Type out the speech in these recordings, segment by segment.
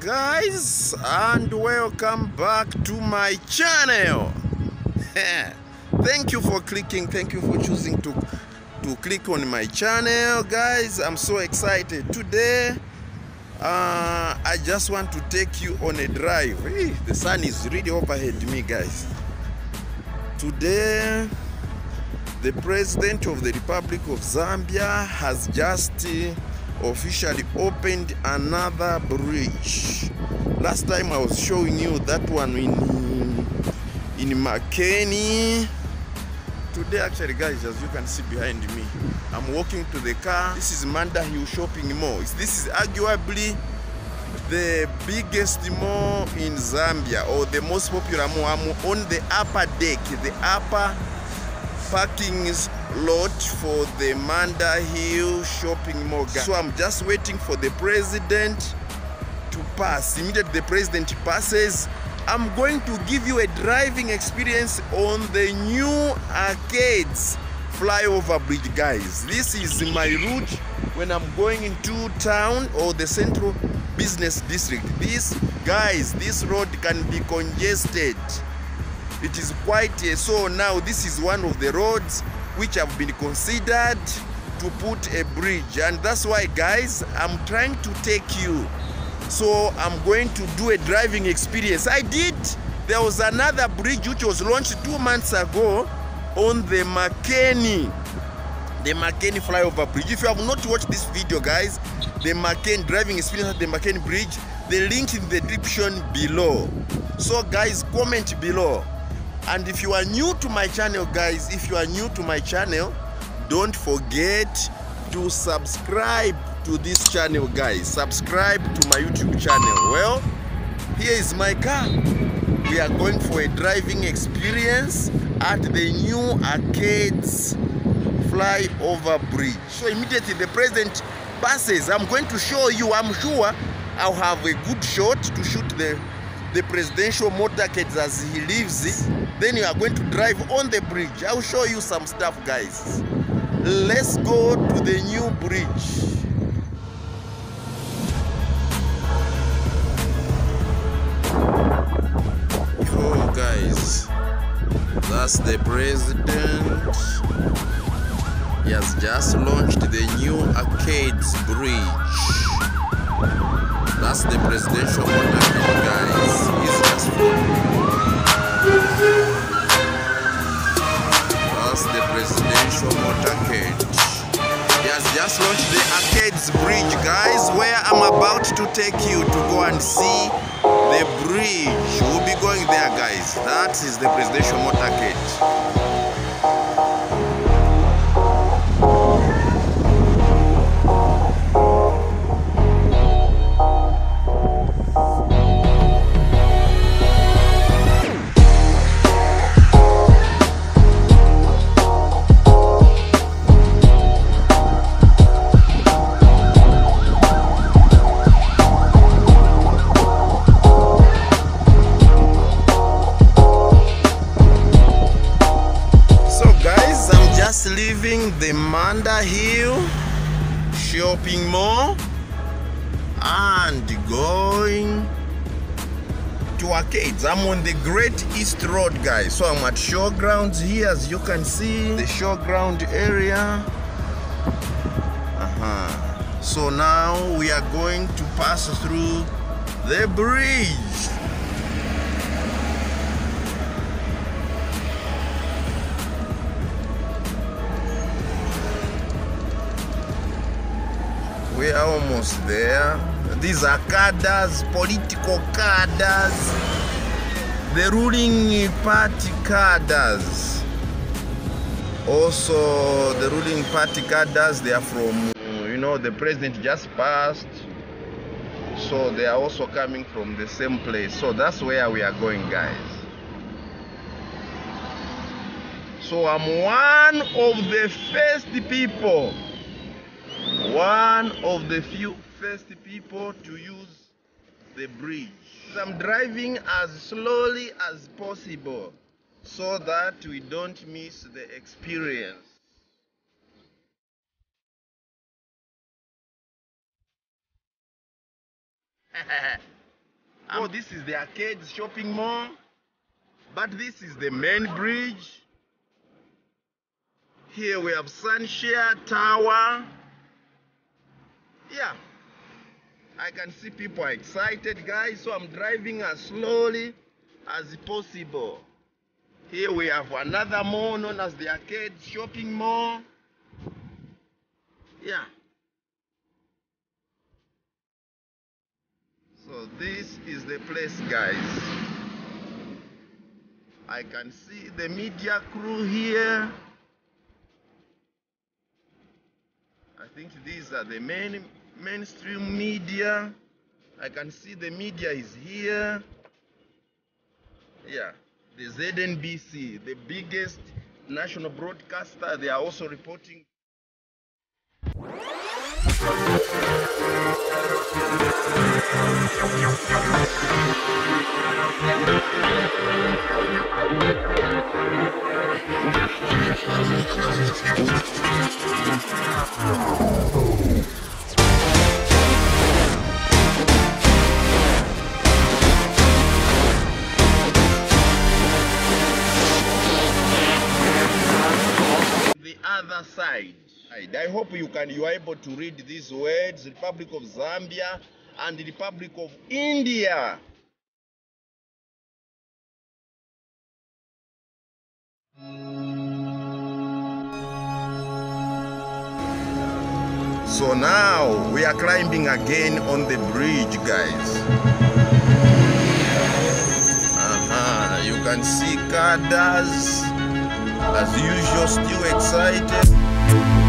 guys and welcome back to my channel. Thank you for clicking thank you for choosing to to click on my channel guys. I'm so excited. Today uh, i just want to take you on a drive. Hey, the sun is really overhead me guys. Today the president of the republic of zambia has just uh, officially opened another bridge. Last time i was showing you that one in in Makeni. Today actually guys as you can see behind me i'm walking to the car. This is manda hill shopping mall. This is arguably the biggest mall in zambia or the most popular mall. I'm on the upper deck the upper parking lot for the Manda Hill shopping mall. So I'm just waiting for the president to pass. Immediately the president passes, I'm going to give you a driving experience on the new arcades flyover bridge guys. This is my route when I'm going into town or the central business district. This guys, this road can be congested it is quite so now this is one of the roads which have been considered to put a bridge. And that's why guys i'm trying to take you. So i'm going to do a driving experience. I did. There was another bridge which was launched two months ago on the Makeni the Makeni flyover bridge. If you have not watched this video guys the Makeni driving experience at the Makeni bridge the link in the description below. So guys comment below and if you are new to my channel guys if you are new to my channel don't forget to subscribe to this channel guys. Subscribe to my youtube channel. Well here is my car. We are going for a driving experience at the new arcades flyover bridge. So immediately the president passes i'm going to show you i'm sure i'll have a good shot to shoot the the presidential motorcades as he leaves then you are going to drive on the bridge. I'll show you some stuff guys. Let's go to the new bridge. Oh guys that's the president. He has just launched the new arcades bridge. That's the presidential motorcade guys take you to go and see the bridge. We'll be going there guys. That is the presidential motorcade mall and going to arcades. I'm on the Great East Road, guys. So I'm at showgrounds here, as you can see, the showground area. Uh-huh. So now we are going to pass through the bridge. We are almost there. These are cadres, political cadres, the ruling party cadres. Also, the ruling party cadres, they are from, you know, the president just passed. So they are also coming from the same place. So that's where we are going, guys. So I'm one of the first people one of the few first people to use the bridge. I'm driving as slowly as possible so that we don't miss the experience. Oh, this is the arcade shopping mall. But this is the main bridge. Here we have Sunshare Tower. Yeah. I can see people are excited, guys, so I'm driving as slowly as possible. Here we have another mall known as the Arcade Shopping Mall. Yeah. So this is the place, guys. I can see the media crew here. I think these are the main mainstream media. I can see the media is here. Yeah, the ZNBC, the biggest national broadcaster, they are also reporting. Able to read these words Republic of Zambia and the Republic of India. So now we are climbing again on the bridge, guys. You can see cadres as usual, still excited.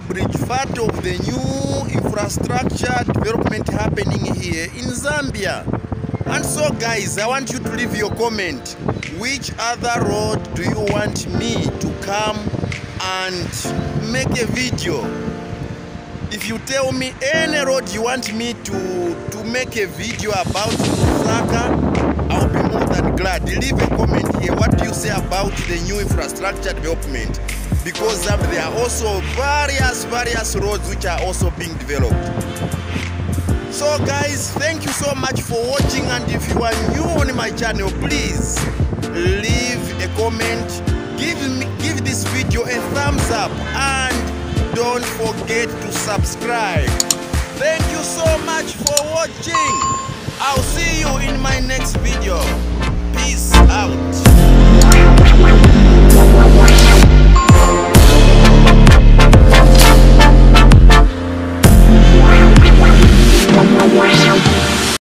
Bridge part of the new infrastructure development happening here in Zambia. And so guys, I want you to leave your comment. Which other road do you want me to come and make a video? If you tell me any road you want me to, to make a video about Lusaka, I'll be more than glad. Leave a comment say about the new infrastructure development? Because um, there are also various, various roads which are also being developed. So guys, thank you so much for watching and if you are new on my channel, please leave a comment, give me give this video a thumbs up and don't forget to subscribe. Thank you so much for watching. I'll see you in my next video. Peace out. Wow.